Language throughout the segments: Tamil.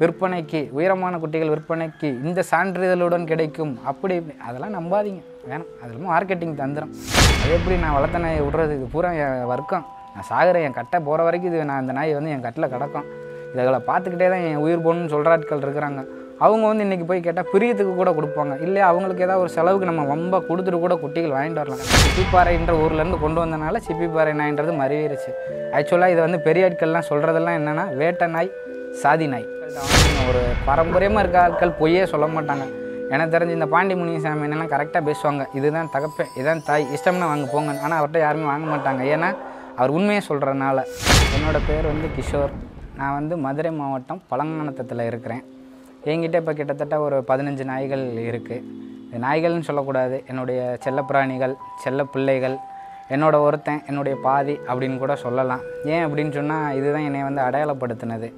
விற்பனைக்கு உயரமான குட்டிகள் விற்பனைக்கு இந்த சான்றிதழுடன் கிடைக்கும். அப்படி இப்படி அதெல்லாம் நம்பாதீங்க. வேணாம் அதெல்லாம் மார்க்கெட்டிங் தந்திரம். அது எப்படி நான் வளர்த்த நாயை விட்றது? இது பூரா என் வர்க்கம். நான் சாகிற என் கட்டை போகிற வரைக்கும் இது நான் அந்த நாய் வந்து என் கட்டில் கிடக்கும். இதுகளை பார்த்துக்கிட்டே தான் என் உயிர் போகணும்னு சொல்கிற ஆட்கள் இருக்கிறாங்க. அவங்க வந்து இன்றைக்கி போய் கேட்டால் பிரியத்துக்கு கூட கொடுப்பாங்க. இல்லை அவங்களுக்கு ஏதாவது ஒரு செலவுக்கு நம்ம வம்ப கொடுத்துட்டு கூட குட்டிகள் வாங்கிட்டு வரலாம். சிப்பிப்பாறைன்ற ஊர்லேருந்து கொண்டு வந்தனால சிப்பிப்பாறை நாயின்றது மறிவிருச்சு ஆக்சுவலாக இதை வந்து பெரிய ஆட்கள்லாம் சொல்கிறதெல்லாம் என்னென்னா வேட்டை நாய் சாதி நாய். ஒரு பாரம்பரியமாக இருக்க ஆட்கள் பொய்யே சொல்ல மாட்டாங்க. எனக்கு தெரிஞ்சு இந்த பாண்டி முனிசாமி என்னெல்லாம் கரெக்டாக பேசுவாங்க இதுதான் தகப்பேன் இதுதான் தாய் இஷ்டம்னா வாங்க போங்க ஆனால் அவர்கிட்ட யாருமே வாங்க மாட்டாங்க. ஏன்னா அவர் உண்மையை சொல்கிறனால என்னோடய பேர் வந்து கிஷோர். நான் வந்து மதுரை மாவட்டம் பழங்கானத்தத்தில் இருக்கிறேன். என்கிட்ட இப்போ கிட்டத்தட்ட ஒரு பதினஞ்சு நாய்கள் இருக்குது நாய்கள்னு சொல்லக்கூடாது. என்னுடைய செல்லப்பிராணிகள் செல்ல பிள்ளைகள் என்னோட ஒருத்தன் என்னுடைய பாதி அப்படின்னு கூட சொல்லலாம். ஏன் அப்படின்னு சொன்னால் இதுதான் என்னை வந்து அடையாளப்படுத்தினது.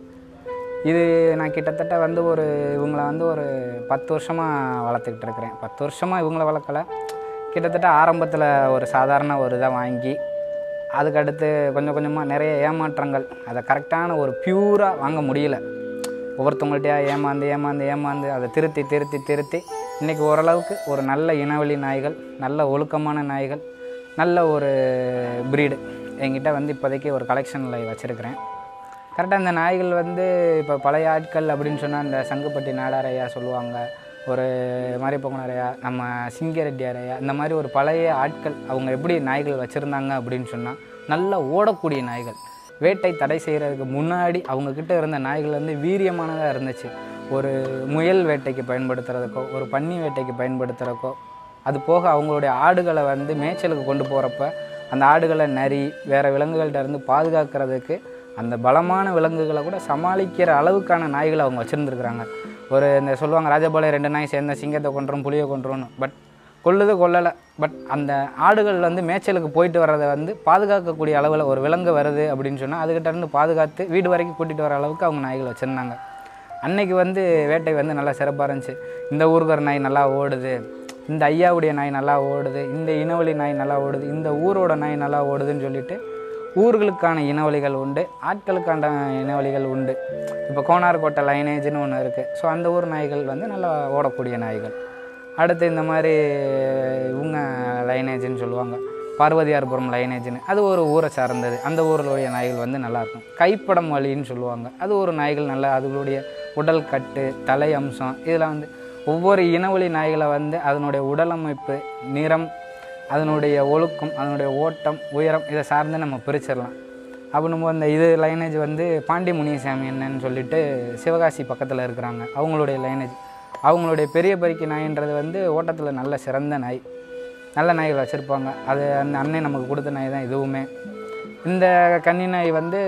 இது நான் கிட்டத்தட்ட வந்து ஒரு இவங்களை வந்து ஒரு பத்து வருஷமாக வளர்த்துக்கிட்டு இருக்கிறேன். பத்து வருஷமாக இவங்கள வளர்க்கல. கிட்டத்தட்ட ஆரம்பத்தில் ஒரு சாதாரண ஒரு இதை வாங்கி அதுக்கடுத்து கொஞ்சம் கொஞ்சமாக நிறைய ஏமாற்றங்கள். அதை கரெக்டான ஒரு பியூராக வாங்க முடியல. ஒவ்வொருத்தவங்கள்ட்டையா ஏமாந்து ஏமாந்து ஏமாந்து அதை திருத்தி திருத்தி திருத்தி இன்றைக்கி ஓரளவுக்கு ஒரு நல்ல இனவழி நாய்கள் நல்ல ஒழுக்கமான நாய்கள் நல்ல ஒரு ப்ரீடு என்கிட்ட வந்து இப்போதைக்கு ஒரு கலெக்ஷனில் வச்சுருக்கிறேன். கரெக்டாக இந்த நாய்கள் வந்து இப்போ பழைய ஆட்கள் அப்படின்னு சொன்னால் இந்த சங்குப்பட்டி நாடாரையா சொல்லுவாங்க. ஒரு மாரியப்பகுணரையா நம்ம சிங்கரெட்டியாரையா இந்த மாதிரி ஒரு பழைய ஆட்கள் அவங்க எப்படி நாய்கள் வச்சுருந்தாங்க அப்படின்னு சொன்னால் நல்லா ஓடக்கூடிய நாய்கள். வேட்டை தடை செய்கிறதுக்கு முன்னாடி அவங்கக்கிட்ட இருந்த நாய்கள் வந்து வீரியமானதாக இருந்துச்சு. ஒரு முயல் வேட்டைக்கு பயன்படுத்துகிறதுக்கோ ஒரு பன்னி வேட்டைக்கு பயன்படுத்துகிறக்கோ அது போக அவங்களுடைய ஆடுகளை வந்து மேய்ச்சலுக்கு கொண்டு போகிறப்ப அந்த ஆடுகளை நரி வேறு விலங்குகள்கிட்ட இருந்து பாதுகாக்கிறதுக்கு அந்த பலமான விலங்குகளை கூட சமாளிக்கிற அளவுக்கான நாய்களை அவங்க வச்சுருந்துருக்குறாங்க. ஒரு இந்த சொல்லுவாங்க ராஜபாளைய ரெண்டு நாய் சேர்ந்த சிங்கத்தை கொன்றோம் புளியை கொண்டுரும்னு பட் கொல்லுது கொல்லலை. பட் அந்த ஆடுகள் வந்து மேய்ச்சலுக்கு போயிட்டு வர்றதை வந்து பாதுகாக்கக்கூடிய அளவில் ஒரு விலங்கு வருது அப்படின்னு சொன்னால் அதுக்கிட்ட இருந்து பாதுகாத்து வீடு வரைக்கும் கூட்டிகிட்டு வர அளவுக்கு அவங்க நாய்கள் வச்சுருந்தாங்க. அன்னைக்கு வந்து வேட்டை வந்து நல்லா சிறப்பாக இருந்துச்சு. இந்த ஊருக்கார நாய் நல்லா ஓடுது இந்த ஐயாவுடைய நாய் நல்லா ஓடுது இந்த இனவழி நாய் நல்லா ஓடுது இந்த ஊரோட நாய் நல்லா ஓடுதுன்னு சொல்லிட்டு ஊர்களுக்கான இனவழிகள் உண்டு ஆட்களுக்கான இனவழிகள் உண்டு. இப்போ கோனார்கோட்டை லைனேஜ்னு ஒன்று இருக்குது ஸோ அந்த ஊர் நாய்கள் வந்து நல்லா ஓடக்கூடிய நாய்கள். அடுத்து இந்த மாதிரி இவங்க லைனேஜ்னு சொல்லுவாங்க. பார்வதியார்புரம் லைனேஜ்னு அது ஒரு ஊரை சார்ந்தது. அந்த ஊர்களுடைய நாய்கள் வந்து நல்லாயிருக்கும் கைப்படம் வழின்னு சொல்லுவாங்க. அது ஒரு நாய்கள் நல்லா அதுகளுடைய உடல் கட்டு தலை அம்சம் இதெல்லாம் வந்து ஒவ்வொரு இனவழி நாய்களை வந்து அதனுடைய உடல் அமைப்பு நிறம் அதனுடைய ஒழுக்கம் அதனுடைய ஓட்டம் உயரம் இதை சார்ந்து நம்ம பிரிச்சிடலாம். அப்போ நம்ம அந்த இது லைனேஜ் வந்து பாண்டி முனிசாமி என்னன்னு சொல்லிட்டு சிவகாசி பக்கத்தில் இருக்கிறாங்க. அவங்களுடைய லைனேஜ் அவங்களுடைய பெரிய பறிக்கை நாயின்றது வந்து ஓட்டத்தில் நல்ல சிறந்த நாய். நல்ல நாய்கள் வச்சுருப்பாங்க. அது அந்த அண்ணன் நமக்கு கொடுத்த நாய் தான் இதுவுமே. இந்த கன்னி நாய் வந்து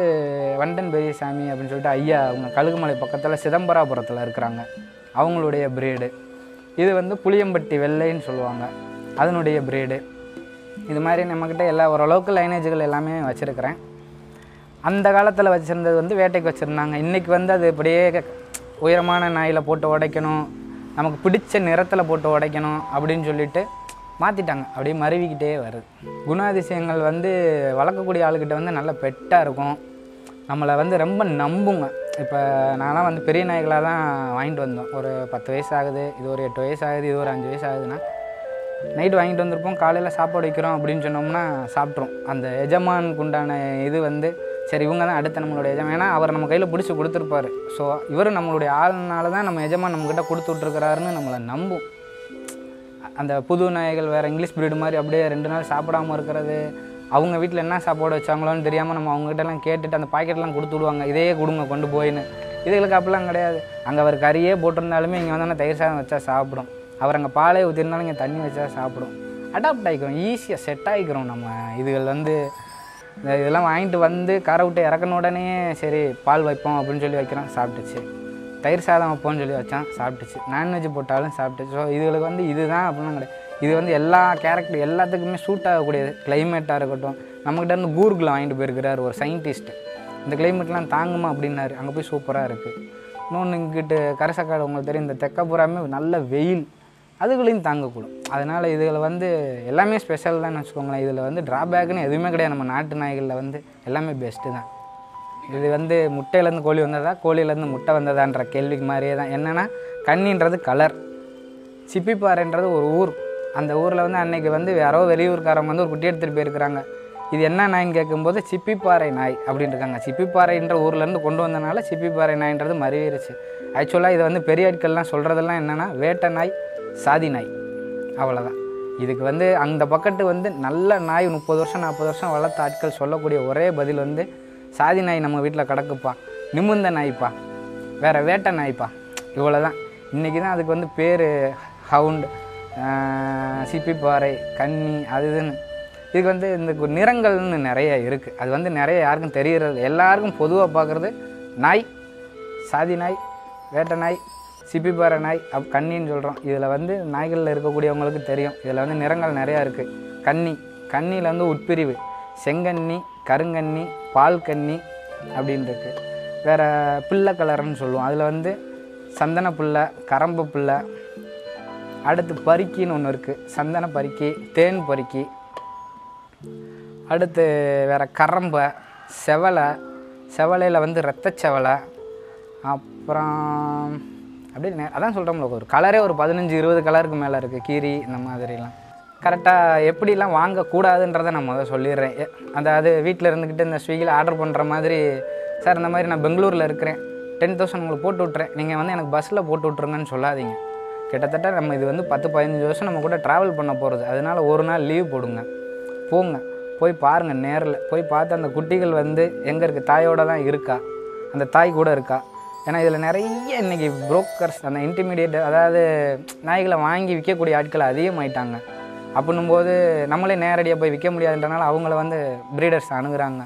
வண்டன் பெரியசாமி அப்படின்னு சொல்லிட்டு ஐயா அவங்க கழுகுமலை பக்கத்தில் சிதம்பராபுரத்தில் இருக்கிறாங்க. அவங்களுடைய பிரீடு இது வந்து புளியம்பட்டி வெள்ளைன்னு சொல்லுவாங்க. அதனுடைய பிரீடு இது மாதிரி நம்மக்கிட்ட எல்லா ஓரளவுக்கு லைனேஜுகள் எல்லாமே வச்சுருக்கிறேன். அந்த காலத்தில் வச்சுருந்தது வந்து வேட்டைக்கு வச்சுருந்தாங்க. இன்றைக்கி வந்து அது இப்படியே உயரமான நாயில் போட்டு உடைக்கணும் நமக்கு பிடிச்ச நிறத்தில் போட்டு உடைக்கணும் அப்படின்னு சொல்லிட்டு மாற்றிட்டாங்க அப்படியே மருவிக்கிட்டே வருது. குணாதிசயங்கள் வந்து வளர்க்கக்கூடிய ஆளுக்கிட்ட வந்து நல்ல பெட்டாக இருக்கும். நம்மளை வந்து ரொம்ப நம்புங்க. இப்போ நான்லாம் வந்து பெரிய நாய்களாக தான் வாங்கிட்டு வந்தோம். ஒரு பத்து வயசு ஆகுது இது ஒரு எட்டு வயசு ஆகுது இது ஒரு அஞ்சு வயசு ஆகுதுன்னா நைட்டு வாங்கிட்டு வந்திருப்போம் காலையில் சாப்பாடு வைக்கிறோம் அப்படின்னு சொன்னோம்னா சாப்பிட்ரும் அந்த எஜமானுக்கு உண்டான இது வந்து சரி இவங்க தான் அடுத்த நம்மளுடைய எஜமான். ஏன்னா அவர் நம்ம கையில் பிடிச்சி கொடுத்துருப்பாரு. ஸோ இவர் நம்மளுடைய ஆளுனால தான் நம்ம எஜமான் நம்மக்கிட்ட கொடுத்து விட்ருக்கிறாருன்னு நம்மளை நம்பும். அந்த புது நாய்கள் வேறு இங்கிலீஷ் பிரீடு மாதிரி அப்படியே ரெண்டு நாள் சாப்பிடாம இருக்கிறது அவங்க வீட்டில் என்ன சாப்பாடு வச்சாங்களோன்னு தெரியாமல் நம்ம அவங்ககிட்டலாம் கேட்டுட்டு அந்த பாக்கெட்லாம் கொடுத்து விடுவாங்க. இதே கொடுங்க கொண்டு போயின்னு. இதுகளுக்கு அப்படிலாம் கிடையாது. அங்கே அவர் கறியே போட்டிருந்தாலுமே இங்கே வந்தோன்னா தயிர் சாதம் வச்சா சாப்பிடும். அவர் அங்கே பாலே ஊற்றிருந்தாலும் இங்கே தண்ணி வச்சா சாப்பிடும். அடாப்ட் ஆகிக்கிறோம் ஈஸியாக செட் ஆகிக்கிறோம் நம்ம. இதுகள் வந்து இந்த இதெல்லாம் வாங்கிட்டு வந்து கரை விட்டு இறக்கின உடனே சரி பால் வைப்போம் அப்படின்னு சொல்லி வைக்கிறோம் சாப்பிட்டுச்சு. தயிர் சாதம் வைப்போம்னு சொல்லி வச்சான் சாப்பிட்டுச்சு. நான்வெஜ் போட்டாலும் சாப்பிட்டுச்சு. ஸோ இதுகளுக்கு வந்து இதுதான் அப்படிலாம் கிடையாது. இது வந்து எல்லா கேரக்டர் எல்லாத்துக்குமே சூட் ஆகக்கூடியது. கிளைமேட்டாக இருக்கட்டும். நம்மக்கிட்ட இருந்து கூர்கில் வாங்கிட்டு போயிருக்கிறார் ஒரு சயின்டிஸ்ட் இந்த கிளைமேட்லாம் தாங்குமா அப்படின்னாரு. அங்கே போய் சூப்பராக இருக்குது இன்னொன்று இங்கிட்டு கரசக்காடு உங்களுக்கு தெரியும் இந்த தெக்கப்பூராமே நல்ல வெயில். அதுகளையும் தாங்கக்கூடும். அதனால் இதில் வந்து எல்லாமே ஸ்பெஷல் தான் வச்சுக்கோங்களேன். இதில் வந்து ட்ராபேக்னு எதுவுமே கிடையாது. நம்ம நாட்டு நாய்களில் வந்து எல்லாமே பெஸ்ட்டு தான். இது வந்து முட்டையிலேருந்து கோழி வந்ததா கோழியிலேருந்து முட்டை வந்ததான்ற கேள்விக்கு மாதிரியே தான். என்னென்னா கண்ணின்றது கலர் சிப்பிப்பாறைன்றது ஒரு ஊர். அந்த ஊரில் வந்து அன்னைக்கு வந்து யாரோ வெளியூர்காரங்க வந்து ஒரு குட்டி எடுத்துகிட்டு போயிருக்கிறாங்க. இது என்ன நாய்ன்னு கேட்கும்போது சிப்பிப்பாறை நாய் அப்படின்னு இருக்காங்க. சிப்பிப்பாறைன்ற ஊர்லேருந்து கொண்டு வந்தனால சிப்பிப்பாறை நாய்ன்றது மறிவிருச்சு ஆக்சுவலாக இதை வந்து பெரிய ஆட்கள்லாம் சொல்கிறதெல்லாம் என்னென்னா வேட்டை நாய் சாதி நாய். அவ்வளோதான் இதுக்கு வந்து அந்த பக்கத்து வந்து நல்ல நாய் முப்பது வருஷம் நாற்பது வருஷம் வளர்த்த ஆட்கள் சொல்லக்கூடிய ஒரே பதில் வந்து சாதி நாய் நம்ம வீட்டில் கிடக்குப்பா நிமிர்ந்த நாய்ப்பா வேறு வேட்டை நாய்ப்பா. இவ்வளோ தான் இன்றைக்கி தான் அதுக்கு வந்து பேர் ஹவுண்டு சிப்பிப்பாறை கன்னி அது இதுன்னு. இதுக்கு வந்து இந்த கு- நிறங்கள்னு நிறைய இருக்குது அது வந்து நிறைய யாருக்கும் தெரிகிறது எல்லாருக்கும் பொதுவாக பார்க்குறது நாய் சாதி நாய் வேட்டை நாய் சிப்பிப்பாறை நாய் அப் கன்னின்னு சொல்கிறோம் இதில் வந்து நாய்களில் இருக்கக்கூடியவங்களுக்கு தெரியும். இதில் வந்து நிறங்கள் நிறையா இருக்குது கன்னி கன்னியில் வந்து உட்பிரிவு. செங்கன்னி கருங்கன்னி பால் கன்னி அப்படின்னு இருக்குது வேறு பிள்ளை கலர்னு சொல்லுவோம். அதில் வந்து சந்தன புல்லை கரம்பு புல்லை அடுத்து பருக்கின்னு ஒன்று இருக்குது சந்தன பருக்கி தேன் பருக்கி. அடுத்து வேறு கரம்பை செவலை. செவலையில் வந்து ரத்த செவலை அப்புறம் அப்படியே அதான் சொல்கிறோம்ல ஒரு கலரே ஒரு பதினஞ்சு இருபது கலருக்கு மேலே இருக்குது கீரி இந்த மாதிரிலாம். கரெக்டாக எப்படிலாம் வாங்கக்கூடாதுன்றதை நான் முதல் சொல்லிடுறேன். அந்த அதாவது வீட்டில் இருந்துக்கிட்டு இந்த ஸ்விக்கியில் ஆர்டர் பண்ணுற மாதிரி சார் இந்த மாதிரி நான் பெங்களூரில் இருக்கிறேன். டென் தௌசண்ட் உங்களுக்கு போட்டு விட்றேன் நீங்கள் வந்து எனக்கு பஸ்ஸில் போட்டு விட்ருங்கன்னு சொல்லாதீங்க. கிட்டத்தட்ட நம்ம இது வந்து பத்து பதினஞ்சு வருஷம் நம்ம கூட ட்ராவல் பண்ண போகிறது அதனால் ஒரு நாள் லீவ் போடுங்க. போங்க. போய் பாருங்கள் நேரில். போய் பார்த்து அந்த குட்டிகள் வந்து எங்கே இருக்குது தாயோட தான் இருக்கா? அந்த தாய் கூட இருக்கா? ஏன்னா இதில் நிறைய இன்றைக்கி புரோக்கர்ஸ் அந்த இன்டிமீடியேட் அதாவது நாய்களை வாங்கி விற்கக்கூடிய ஆட்கள் அதிகமாயிட்டாங்க. அப்படின்னும்போது நம்மளே நேரடியாக போய் விற்க முடியாதுன்றனால அவங்கள வந்து ப்ரீடர்ஸ் அணுகிறாங்க.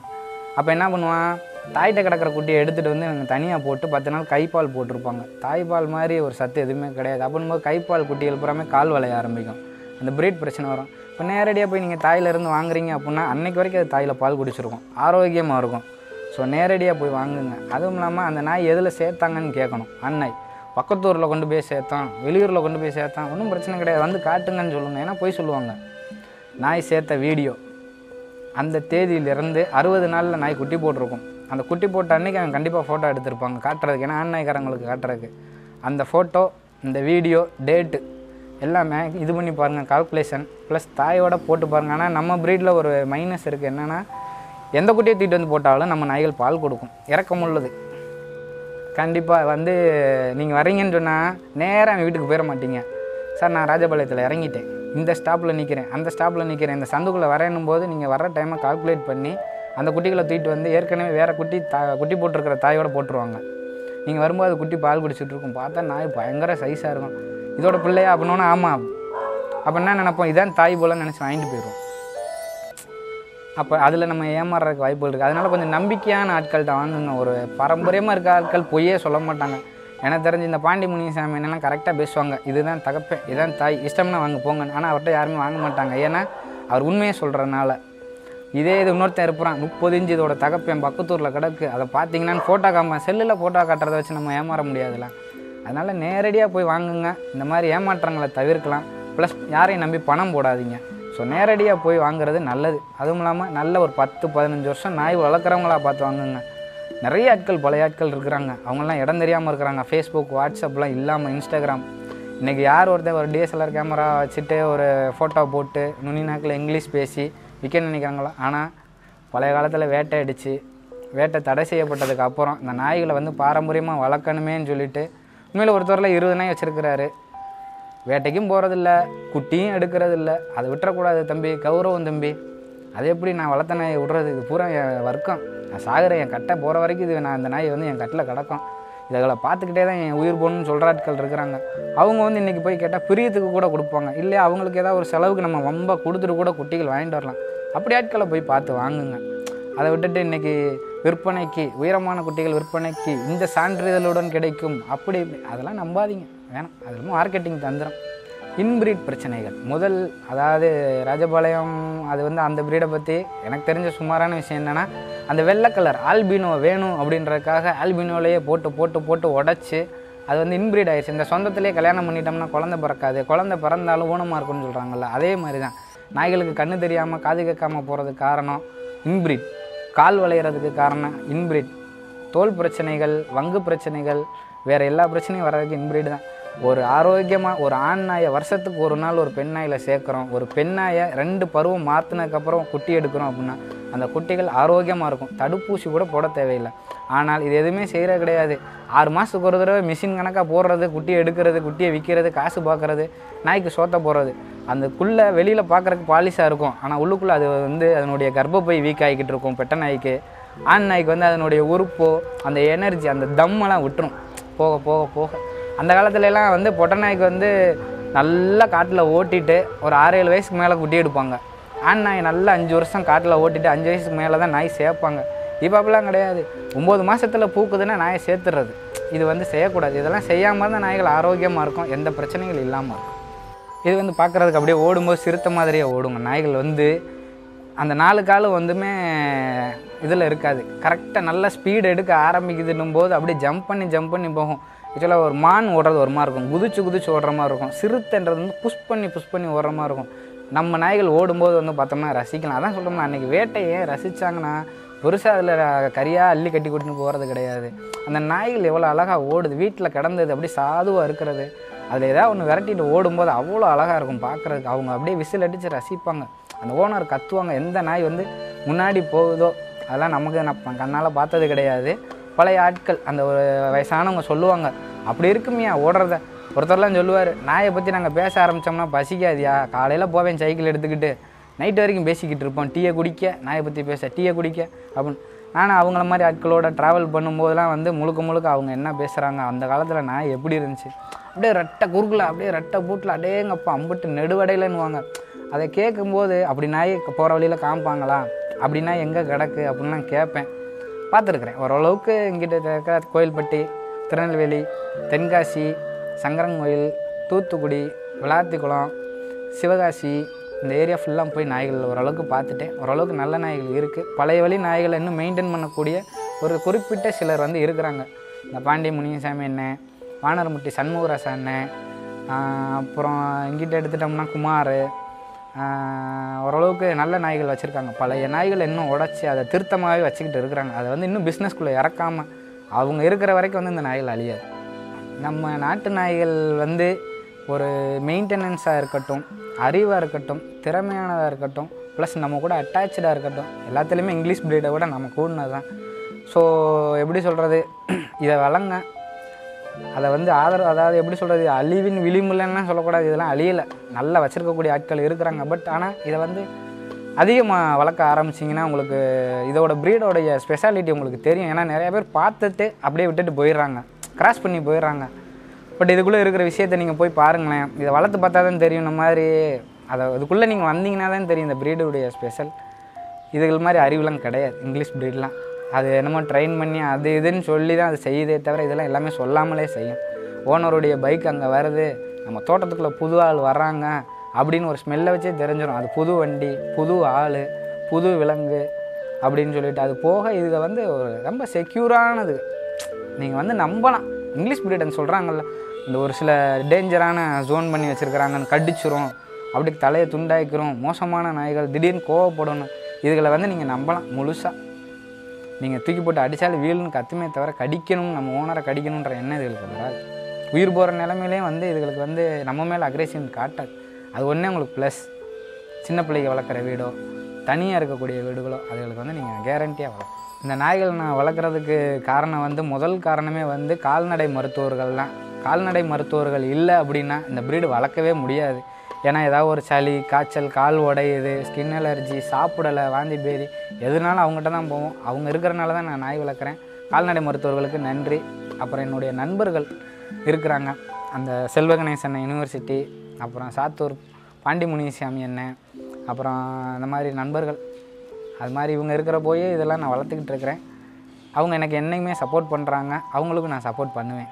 அப்போ என்ன பண்ணுவான்? தாய்கிட்ட கிடக்கிற குட்டியை எடுத்துகிட்டு வந்து இவங்க தனியாக போட்டு பத்து நாள் கைப்பால் போட்டிருப்பாங்க. தாய்ப்பால் மாதிரி ஒரு சத்து எதுவுமே கிடையாது. அப்படின்போது கைப்பால் குட்டிகள் பூராமே கால் வளைய ஆரம்பிக்கும். அந்த ப்ரீட் பிரச்சனை வரும். இப்போ நேரடியாக போய் நீங்கள் தாயிலிருந்து வாங்குறீங்க அப்படின்னா அன்னைக்கு வரைக்கும் அது தாயில் பால் குடிச்சிருக்கும். ஆரோக்கியமாக இருக்கும். ஸோ நேரடியாக போய் வாங்குங்க. அதுவும் இல்லாமல் அந்த நாய் எதில் சேர்த்தாங்கன்னு கேட்கணும் அன்னை. பக்கத்தூரில் கொண்டு போய் சேர்த்தான். வெளியூரில் கொண்டு போய் சேர்த்தான். ஒன்றும் பிரச்சனை கிடையாது. வந்து காட்டுங்கன்னு சொல்லுங்கள் ஏன்னா போய் சொல்லுவாங்க. நாய் சேர்த்த வீடியோ. அந்த தேதியிலிருந்து அறுபது நாளில் நாய் குட்டி போட்டிருக்கும். அந்த குட்டி போட்ட அன்னைக்கு அவங்க கண்டிப்பாக ஃபோட்டோ எடுத்திருப்பாங்க. காட்டுறதுக்கு. ஏன்னா ஆண்நாய்க்காரங்களுக்கு காட்டுறதுக்கு. அந்த ஃபோட்டோ இந்த வீடியோ டேட்டு எல்லாமே இது பண்ணி பாருங்கள் கால்குலேஷன் ப்ளஸ் தாயோட போட்டு பாருங்கள் ஆனால் நம்ம ப்ரீடில் ஒரு மைனஸ் இருக்குது என்னென்னா எந்த குட்டியை தூக்கிட்டு வந்து போட்டாலும் நம்ம நாய்கள் பால் கொடுக்கும். இறக்கம் உள்ளது. கண்டிப்பாக வந்து நீங்கள் வரீங்கன்னு சொன்னால் நேராக வீட்டுக்கு போயிட மாட்டீங்க. சார் நான் ராஜபாளையத்தில் இறங்கிட்டேன். இந்த ஸ்டாப்பில் நிற்கிறேன் அந்த ஸ்டாப்பில் நிற்கிறேன் இந்த சந்துக்குள்ளே வரேன்னும் போது நீங்கள் வர டைமை கால்குலேட் பண்ணி அந்த குட்டிகளை தூக்கிட்டு வந்து ஏற்கனவே வேறு குட்டி தா குட்டி போட்டிருக்கிற தாயோட போட்டுருவாங்க. நீங்கள் வரும்போது குட்டி பால் குடிச்சிட்டு இருக்கும். பார்த்தா நாய் பயங்கர சைஸாக இருக்கும். இதோட பிள்ளையா அப்படின்னா ஆமாம் அப்போ என்ன நினைப்போம்? இதான் தாய் போலன்னு நினச்சி வாங்கிட்டு போயிடுவோம். அப்போ அதில் நம்ம ஏமாறுறதுக்கு வாய்ப்புகள் இருக்குது அதனால் கொஞ்சம் நம்பிக்கையான ஆட்கள்கிட்ட வாங்குங்க. ஒரு பாரம்பரியமாக இருக்க ஆட்கள் பொய்யே சொல்ல மாட்டாங்க. எனக்கு தெரிஞ்சு இந்த பாண்டி முனிசாமி என்னெல்லாம் கரெக்டாக பேசுவாங்க. இதுதான் தகப்பேன் இதுதான் தாய் இஷ்டம்னா வாங்க போங்க. ஆனால் அவர்கிட்ட யாருமே வாங்க மாட்டாங்க. ஏன்னா அவர் உண்மையை சொல்கிறதுனால இதே இது இன்னொருத்தன் இருப்பான். முப்பது இஞ்சு இதோட தகப்பேன் பக்கத்தூரில் கிடக்கு. அதை பார்த்தீங்கன்னா ஃபோட்டோ காம செல்லில் ஃபோட்டோ காட்டுறதை வச்சு நம்ம ஏமாற முடியாதுல்ல. அதனால் நேரடியாக போய் வாங்குங்க. இந்த மாதிரி ஏமாற்றங்களை தவிர்க்கலாம். ப்ளஸ் யாரையும் நம்பி பணம் போடாதீங்க. ஸோ நேரடியாக போய் வாங்குறது நல்லது. அதுவும் இல்லாமல் நல்ல ஒரு பத்து பதினஞ்சு வருஷம் நாய் வளர்க்குறவங்களா பார்த்து வாங்குங்க. நிறைய ஆட்கள் பழைய ஆட்கள் இருக்கிறாங்க. அவங்களாம் இடம் தெரியாமல் இருக்கிறாங்க. ஃபேஸ்புக் வாட்ஸ்அப்லாம் இல்லாமல் இன்ஸ்டாகிராம் இன்றைக்கி யார் ஒருத்தர் ஒரு டிஎஸ்எல்ஆர் கேமரா வச்சுட்டு ஒரு ஃபோட்டோ போட்டு நுனி நாக்கில் இங்கிலீஷ் பேசி விற்க நினைக்கிறாங்களோ? ஆனால் பழைய காலத்தில் வேட்டை அடித்து வேட்டை தடை செய்யப்பட்டதுக்கு அப்புறம் இந்த நாய்களை வந்து பாரம்பரியமாக வளர்க்கணுமேன்னு சொல்லிட்டு உண்மையில் ஒருத்தரில் இருபது நாய் வச்சுருக்கிறாரு. வேட்டைக்கும் போகிறதில்ல குட்டியும் எடுக்கிறதில்ல. அதை விட்டுறக்கூடாது தம்பி கௌரவம் தம்பி. அது எப்படி நான் வளர்த்த நாயை விட்றது இது பூரா என் வர்க்கம். நான் சாகுறேன் என் கட்டை போகிற வரைக்கும் இது நான் அந்த நாய் வந்து என் கட்டில் கிடக்கும். இதுகளை பார்த்துக்கிட்டே தான் என் உயிர் போகணும்னு சொல்கிற ஆட்கள் இருக்கிறாங்க. அவங்க வந்து இன்றைக்கி போய் கேட்டால் பிரியத்துக்கு கூட கொடுப்பாங்க. இல்லை அவங்களுக்கு ஏதாவது ஒரு செலவுக்கு நம்ம ரொம்ப கொடுத்துட்டு கூட குட்டிகள் வாங்கிட்டு வரலாம். அப்படி ஆட்களை போய் பார்த்து வாங்குங்க. அதை விட்டுட்டு இன்றைக்கி விற்பனைக்கு உயரமான குட்டிகள் விற்பனைக்கு இந்த சான்றிதழுடன் கிடைக்கும். அப்படி அதெல்லாம் நம்பாதீங்க. வேணாம். அது மார்க்கெட்டிங் தந்திரம். இன்பிரீட் பிரச்சனைகள். முதல் அதாவது ராஜபாளையம் அது வந்து அந்த பிரீடை பற்றி எனக்கு தெரிஞ்ச சுமாரான விஷயம் என்னென்னா அந்த வெள்ளை கலர் ஆல்பினோ வேணும் அப்படின்றதுக்காக ஆல்பினோலையே போட்டு போட்டு போட்டு உடச்சி அது வந்து இன்பிரீட் ஆயிடுச்சு இந்த சொந்தத்திலே கல்யாணம் பண்ணிட்டோம்னா குழந்தை பிறக்காது. குழந்தை பிறந்தாலும் ஊனமாக இருக்கும்னு சொல்கிறாங்கல்ல அதே மாதிரி தான் நாய்களுக்கு கண்ணு தெரியாமல் காது கேட்காம போகிறதுக்கு காரணம் இன்பிரீட் கால் வளையிறதுக்கு காரணம் இன்பிரீட் தோல் பிரச்சனைகள் வங்கு பிரச்சனைகள் வேறு எல்லா பிரச்சனையும் வர்றதுக்கு இன்பிரீடு தான். ஒரு ஆரோக்கியமாக ஒரு ஆண் நாயை வருஷத்துக்கு ஒரு நாள் ஒரு பெண் நாயில் சேர்க்குறோம். ஒரு பெண் நாயை ரெண்டு பருவம் மாற்றினதுக்கப்புறம் குட்டி எடுக்கிறோம் அப்படின்னா அந்த குட்டிகள் ஆரோக்கியமாக இருக்கும். தடுப்பூசி கூட போட தேவையில்லை. ஆனால் இது எதுவுமே செய்கிற கிடையாது. ஆறு மாதத்துக்கு ஒரு தடவை மிஷின் கணக்காக போடுறது குட்டியை எடுக்கிறது குட்டியை விற்கிறது காசு பார்க்குறது நாய்க்கு சோத்த போடுறது. அந்தக்குள்ளே வெளியில் பார்க்குறக்கு பாலிஷாக இருக்கும். ஆனால் உள்ளுக்குள்ளே அது வந்து அதனுடைய கர்ப்பப்பை வீக் ஆகிக்கிட்டு இருக்கும் பெட்ட நாய்க்கு. ஆண் நாய்க்கு வந்து அதனுடைய உறுப்போ அந்த எனர்ஜி அந்த தம்மெல்லாம் விட்டுரும். போக போக போக. அந்த காலத்துலலாம் வந்து பொட்டநாய்க்கு வந்து நல்லா காட்டில் ஓட்டிட்டு ஒரு ஆறு ஏழு வயசுக்கு மேலே குட்டி எடுப்பாங்க. ஆண் நாய் நல்லா அஞ்சு வருஷம் காட்டில் ஓட்டிட்டு அஞ்சு வயசுக்கு மேலே தான் நாய் சேர்ப்பாங்க இப்போ அப்படிலாம் கிடையாது. ஒம்பது மாதத்தில் பூக்குதுன்னா நாயை சேர்த்துறது. இது வந்து செய்யக்கூடாது. இதெல்லாம் செய்யாமல் தான் நாய்கள் ஆரோக்கியமாக இருக்கும். எந்த பிரச்சனைகள் இல்லாமல் இருக்கும். இது வந்து பார்க்குறதுக்கு அப்படியே ஓடும்போது சிறுத்த மாதிரியே ஓடுங்க. நாய்கள் வந்து அந்த நாலு காலும் வந்துமே இதில் இருக்காது. கரெக்டாக நல்ல ஸ்பீடு எடுக்க ஆரம்பிக்குதுன்னும் போது அப்படியே ஜம்ப் பண்ணி ஜம்ப் பண்ணி போகும். ஆக்சுவலாக ஒரு மான் ஓடுறது ஒரு மாதிரி இருக்கும். குதிச்சு குதிச்சு ஓடுற மாதிரி இருக்கும். சிறுத்தைன்றது வந்து புஷ் பண்ணி புஷ் பண்ணி ஓடுற மாதிரி இருக்கும். நம்ம நாய்கள் ஓடும்போது வந்து பார்த்தோம்னா ரசிக்கலாம். அதான் சொல்கிறோம்னா அன்றைக்கி வேட்டையை ரசித்தாங்கன்னா பெருசாக அதில் கரியாக அள்ளி கட்டி கொடுத்துன்னு போகிறது கிடையாது. அந்த நாய்கள் எவ்வளோ அழகாக ஓடுது. வீட்டில் கிடந்தது அப்படியே சாதுவாக இருக்கிறது. அதில் ஏதாவது ஒன்று விரட்டிட்டு ஓடும்போது அவ்வளோ அழகாக இருக்கும் பார்க்குறதுக்கு அவங்க அப்படியே விசில் அடித்து ரசிப்பாங்க. அந்த ஓனர் கத்துவாங்க எந்த நாய் வந்து முன்னாடி போகுதோ அதெல்லாம் நமக்கு நான் கண்ணால் பார்த்தது கிடையாது. பழைய ஆட்கள் அந்த ஒரு வயசானவங்க சொல்லுவாங்க அப்படி இருக்குமியா ஓடுறத. ஒருத்தர்லாம் சொல்லுவார் நாயை பற்றி நாங்கள் பேச ஆரம்பித்தோம்னா பசிக்காதியா? காலையில் போவேன் சைக்கிள் எடுத்துக்கிட்டு. நைட்டு வரைக்கும் பேசிக்கிட்டு இருப்போம் டீயை குடிக்க நாயை பற்றி பேச டீயை குடிக்க. அப்படின்னு. நான் அவங்கள மாதிரி ஆட்களோட ட்ராவல் பண்ணும்போதெல்லாம் வந்து முழுக்க முழுக்க அவங்க என்ன பேசுகிறாங்க அந்த காலத்தில் நாய் எப்படி இருந்துச்சு? அப்படியே ரெட்டை குறுக்கில் அப்படியே ரெட்டை பூட்டில் அடேங்கப்பா அம்பிட்டு நெடுவடையிலன்னுவாங்க. அதை கேட்கும்போது அப்படி நாய் போகிற வழியில் காமிப்பாங்களா? அப்படின்னா எங்கே கிடக்கு? அப்படின்லாம் கேட்பேன். பார்த்துருக்குறேன். ஓரளவுக்கு இங்கிட்ட இருக்கிற கோயில்பட்டி திருநெல்வேலி தென்காசி சங்கரங்கோயில் தூத்துக்குடி விளாத்திக்குளம் சிவகாசி இந்த ஏரியா ஃபுல்லாக போய் நாய்கள் ஓரளவுக்கு பார்த்துட்டேன். ஓரளவுக்கு நல்ல நாய்கள் இருக்குது பழைய வழி நாய்களை இன்னும் மெயின்டைன் பண்ணக்கூடிய ஒரு குறிப்பிட்ட சிலர் வந்து இருக்கிறாங்க. இந்த பாண்டிய முனியசாமி அண்ணன் வானரமுட்டி சண்முகராசா அண்ணன் அப்புறம் இங்கிட்ட எடுத்துட்டோம்னா குமார் ஓரளவுக்கு நல்ல நாய்கள் வச்சுருக்காங்க. பழைய நாய்கள் இன்னும் உடச்சி அதை திருத்தமாகவே வச்சுக்கிட்டு இருக்கிறாங்க. அதை வந்து இன்னும் பிஸ்னஸ்குள்ளே இறக்காம அவங்க இருக்கிற வரைக்கும் வந்து இந்த நாய்கள் அழியாது. நம்ம நாட்டு நாய்கள் வந்து ஒரு மெயின்டெனன்ஸாக இருக்கட்டும் அறிவாக இருக்கட்டும் திறமையானதாக இருக்கட்டும் ப்ளஸ் நம்ம கூட அட்டாச்சாக இருக்கட்டும் எல்லாத்துலேயுமே இங்கிலீஷ் ப்ரீடை விட நம்ம கூடினது தான் ஸோ எப்படி சொல்கிறது இதை வளங்க. அதை வந்து ஆதரவு அதாவது எப்படி சொல்கிறது அழிவின் விளிம்புலன்னா சொல்லக்கூடாது. இதெல்லாம் அழியலை. நல்லா வச்சுருக்கக்கூடிய ஆட்கள் இருக்கிறாங்க. பட் ஆனால் இதை வந்து அதிகமாக வளர்க்க ஆரம்பிச்சிங்கன்னா உங்களுக்கு இதோட ப்ரீடோடைய ஸ்பெஷாலிட்டி உங்களுக்கு தெரியும். ஏன்னா நிறைய பேர் பார்த்துட்டு அப்படியே விட்டுட்டு போயிடுறாங்க. கிராஸ் பண்ணி போயிடுறாங்க. பட் இதுக்குள்ளே இருக்கிற விஷயத்தை நீங்கள் போய் பாருங்களேன். இதை வளர்த்து பார்த்தா தான் தெரியும். இந்த மாதிரி அதை அதுக்குள்ளே நீங்கள் வந்தீங்கன்னா தான் தெரியும் இந்த ப்ரீடுடைய ஸ்பெஷல் இதுகள் மாதிரி அறிவுலாம் கிடையாது. இங்கிலீஷ் ப்ரீட்லாம் அது என்னமோ ட்ரெயின் பண்ணி அது இதுன்னு சொல்லி தான் அது செய்யுதே தவிர இதெல்லாம் எல்லாமே சொல்லாமலே செய்யும். ஓனருடைய பைக் அங்கே வருது. நம்ம தோட்டத்துக்குள்ளே புது ஆள் வர்றாங்க அப்படின்னு ஒரு ஸ்மெல்லை வச்சே தெரிஞ்சிடும் அது புது வண்டி புது ஆள் புது விலங்கு அப்படின்னு சொல்லிட்டு அது போக இதுக வந்து ஒரு ரொம்ப செக்யூரானது நீங்கள் வந்து நம்பலாம். இங்கிலீஷ் பீரியட்னு சொல்கிறாங்கல்ல இந்த ஒரு சில டேஞ்சரான ஜோன் பண்ணி வச்சுருக்கிறாங்கன்னு கடிச்சிரும். அப்படி தலையை துண்டாக்கிரும். மோசமான நாய்கள் திடீர்னு கோவப்படணும் இதுகளை வந்து நீங்கள் நம்பலாம் முழுசாக நீங்கள் தூக்கி போட்டு அடித்தாலும் வீழுன்னு கத்துமே தவிர கடிக்கணும் நம்ம ஓனரை கடிக்கணுன்ற எண்ணம் இதுகளுக்கு வராது. உயிர் போகிற நிலமையிலே வந்து இதுகளுக்கு வந்து நம்ம மேலே அக்ரெசிவ் காட்டாது. அது ஒன்றே உங்களுக்கு ப்ளஸ் சின்ன பிள்ளைங்க வளர்க்குற வீடோ தனியாக இருக்கக்கூடிய வீடுகளோ அதுகளுக்கு வந்து நீங்கள் கேரண்டியாக வளர்க்கும் இந்த நாய்கள் நான் வளர்க்குறதுக்கு காரணம் வந்து முதல் காரணமே வந்து கால்நடை மருத்துவர்கள் தான் கால்நடை மருத்துவர்கள் இல்லை அப்படின்னா இந்த ப்ரீடு வளர்க்கவே முடியாது. ஏன்னா ஏதாவது ஒரு சளி காய்ச்சல் கால் உடையுது ஸ்கின் அலர்ஜி சாப்பிடலை வாந்தி பேதி எதுனாலும் அவங்ககிட்ட தான் போவோம். அவங்க இருக்கிறனால தான் நான் நாய் வளர்க்குறேன். கால்நடை மருத்துவர்களுக்கு நன்றி. அப்புறம் என்னுடைய நண்பர்கள் இருக்கிறாங்க. அந்த செல்வகணேசன் யூனிவர்சிட்டி அப்புறம் சாத்தூர் பாண்டி முனிசாமி அப்புறம் இந்த மாதிரி நண்பர்கள். அது மாதிரி இவங்க இருக்கிற போய் இதெல்லாம் நான் வளர்த்துக்கிட்டு இருக்கிறேன். அவங்க எனக்கு என்னைக்குமே சப்போர்ட் பண்ணுறாங்க அவங்களுக்கும் நான் சப்போர்ட் பண்ணுவேன்.